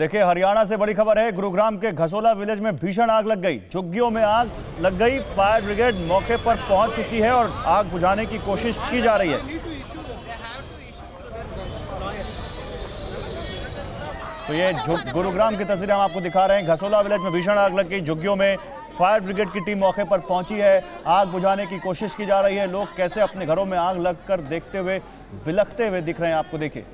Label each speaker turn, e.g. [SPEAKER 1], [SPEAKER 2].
[SPEAKER 1] देखिए, हरियाणा से बड़ी खबर है, गुरुग्राम के घसोला विलेज में भीषण आग लग गई। झुग्गियों में आग लग गई, फायर ब्रिगेड मौके पर पहुँच चुकी है और आग बुझाने की कोशिश की जा रही है। तो ये गुरुग्राम की तस्वीरें हम आपको दिखा रहे हैं। घसोला विलेज में भीषण आग लग गई, झुग्गियों में फायर ब्रिगेड की टीम मौके पर पहुँची है। आग बुझाने की कोशिश की जा रही है। लोग कैसे अपने घरों में आग लगकर देखते हुए, बिलखते हुए दिख रहे हैं, आपको देखिए।